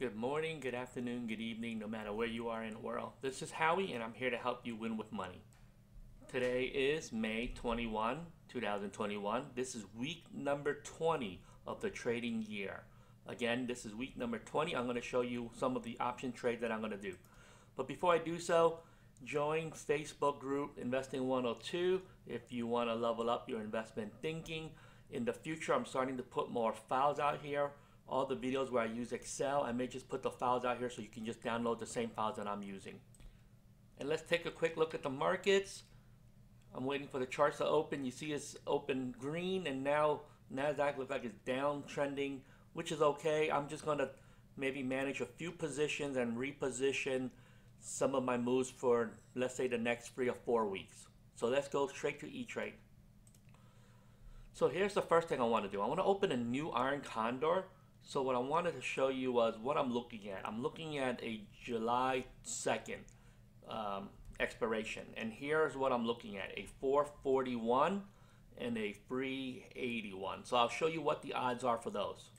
Good morning, good afternoon, good evening, no matter where you are in the world. This is Howie, and I'm here to help you win with money. Today is May 21, 2021. This is week number 20 of the trading year. Again, this is week number 20. I'm going to show you some of the option trades that I'm going to do. But before I do so, join Facebook group Investing 102 if you want to level up your investment thinking. In the future, I'm starting to put more files out here. All the videos where I use Excel, I may just put the files out here so you can just download the same files that I'm using. And let's take a quick look at the markets. I'm waiting for the charts to open. You see it's open green and now NASDAQ looks like it's downtrending, which is okay. I'm just gonna maybe manage a few positions and reposition some of my moves for let's say the next three or four weeks. So let's go straight to E-Trade. So here's the first thing I want to do. I want to open a new Iron Condor. So what I wanted to show you was what I'm looking at. I'm looking at a July 2nd um, expiration. And here's what I'm looking at, a 441 and a 381. So I'll show you what the odds are for those.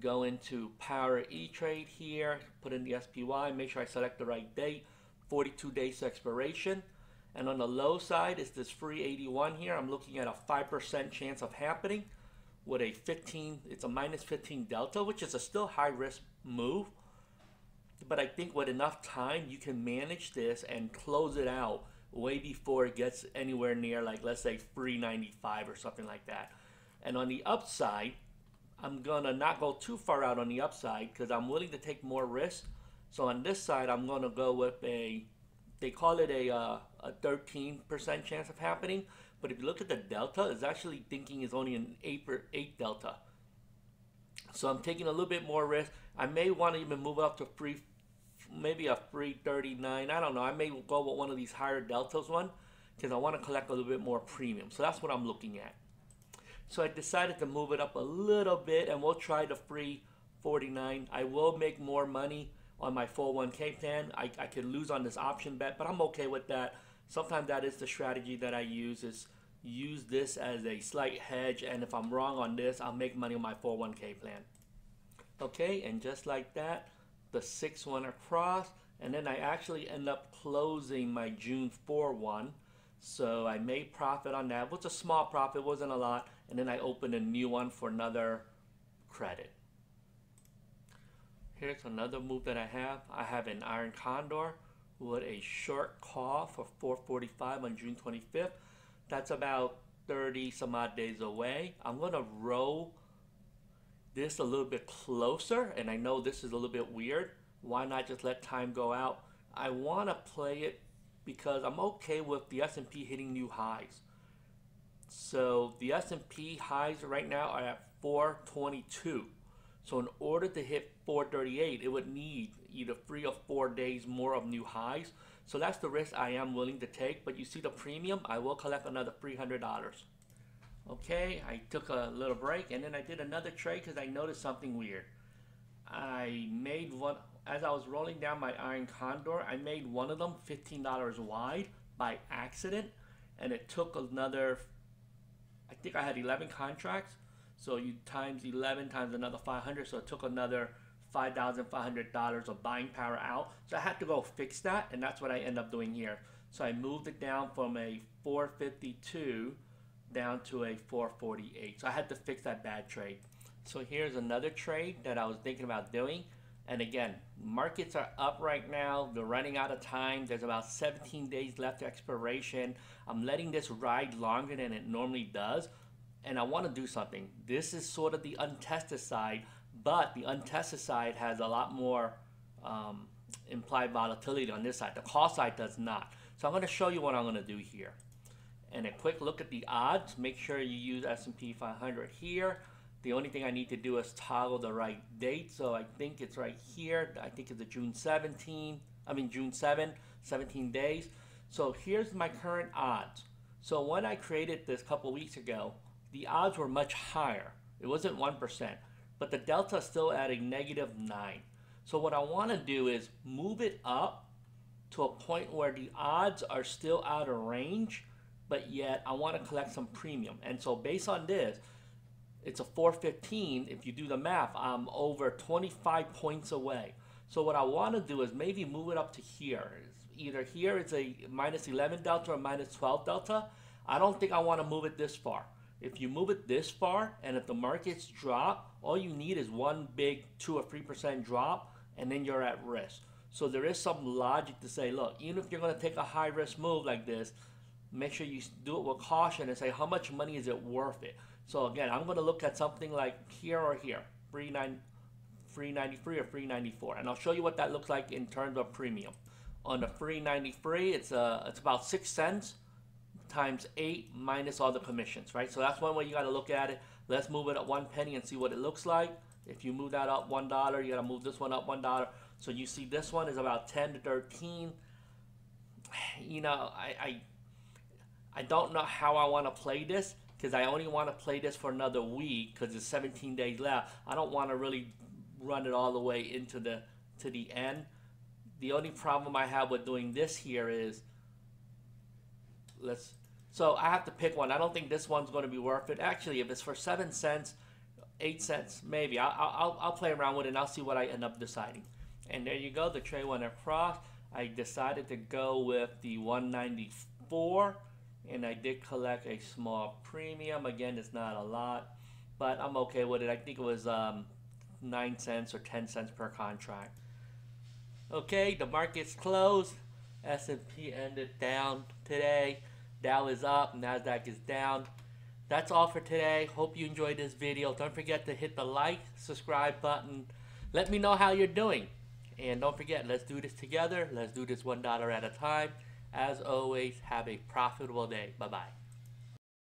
Go into Power E-Trade here, put in the SPY, make sure I select the right date, 42 days expiration. And on the low side is this 381 here. I'm looking at a 5% chance of happening with a 15, it's a minus 15 delta, which is a still high risk move but I think with enough time, you can manage this and close it out way before it gets anywhere near, like, let's say 395 or something like that. And on the upside, I'm gonna not go too far out on the upside because I'm willing to take more risk. So on this side, I'm gonna go with a, they call it a, uh, a 13% chance of happening. But if you look at the delta, it's actually thinking it's only an 8, per, 8 delta. So I'm taking a little bit more risk. I may want to even move up to free maybe a free 39. I don't know. I may go with one of these higher deltas one because I want to collect a little bit more premium. So that's what I'm looking at. So I decided to move it up a little bit and we'll try the free 49. I will make more money on my 401k plan. I, I could lose on this option bet, but I'm okay with that. Sometimes that is the strategy that I use is use this as a slight hedge and if I'm wrong on this, I'll make money on my 401k plan. Okay, and just like that, the 6 one across and then I actually end up closing my June 4 one so I made profit on that. Was a small profit wasn't a lot and then I opened a new one for another credit. Here's another move that I have. I have an Iron Condor with a short call for 445 on June 25th that's about 30 some odd days away. I'm gonna roll this a little bit closer and I know this is a little bit weird. Why not just let time go out? I want to play it because I'm okay with the S&P hitting new highs. So the S&P highs right now are at 422 so in order to hit 438 it would need either three or four days more of new highs so that's the risk I am willing to take but you see the premium I will collect another $300 Okay, I took a little break and then I did another trade because I noticed something weird. I made one, as I was rolling down my Iron Condor, I made one of them $15 wide by accident and it took another, I think I had 11 contracts. So you times 11 times another 500, so it took another $5,500 of buying power out. So I had to go fix that and that's what I end up doing here. So I moved it down from a 452 down to a 448. So I had to fix that bad trade. So here's another trade that I was thinking about doing. And again, markets are up right now. They're running out of time. There's about 17 days left to expiration. I'm letting this ride longer than it normally does. And I want to do something. This is sort of the untested side, but the untested side has a lot more um, implied volatility on this side. The call side does not. So I'm going to show you what I'm going to do here and a quick look at the odds. Make sure you use S&P 500 here. The only thing I need to do is toggle the right date. So I think it's right here. I think it's a June 17. I mean June 7, 17 days. So here's my current odds. So when I created this a couple weeks ago, the odds were much higher. It wasn't 1%, but the delta still at a negative 9. So what I want to do is move it up to a point where the odds are still out of range but yet I want to collect some premium. And so based on this, it's a 415. If you do the math, I'm over 25 points away. So what I want to do is maybe move it up to here. Either here it's a minus 11 delta or minus 12 delta. I don't think I want to move it this far. If you move it this far and if the markets drop, all you need is one big 2 or 3% drop and then you're at risk. So there is some logic to say, look, even if you're going to take a high risk move like this, make sure you do it with caution and say how much money is it worth it. So again, I'm going to look at something like here or here, 393 or 394, and I'll show you what that looks like in terms of premium. On the 393, it's uh, it's about six cents times eight minus all the commissions, right? So that's one way you got to look at it. Let's move it up one penny and see what it looks like. If you move that up one dollar, you got to move this one up one dollar. So you see this one is about 10 to 13. You know, I, I I don't know how I want to play this because I only want to play this for another week because it's 17 days left. I don't want to really run it all the way into the to the end. The only problem I have with doing this here is let's so I have to pick one. I don't think this one's going to be worth it. Actually, if it's for seven cents, eight cents, maybe I'll I'll, I'll play around with it and I'll see what I end up deciding. And there you go. The trade went across. I decided to go with the 194 and I did collect a small premium. Again, it's not a lot, but I'm okay with it. I think it was um, 9 cents or 10 cents per contract. Okay, the market's closed. S&P ended down today. Dow is up, Nasdaq is down. That's all for today. Hope you enjoyed this video. Don't forget to hit the like, subscribe button. Let me know how you're doing. And don't forget, let's do this together. Let's do this $1 at a time. As always, have a profitable day. Bye bye.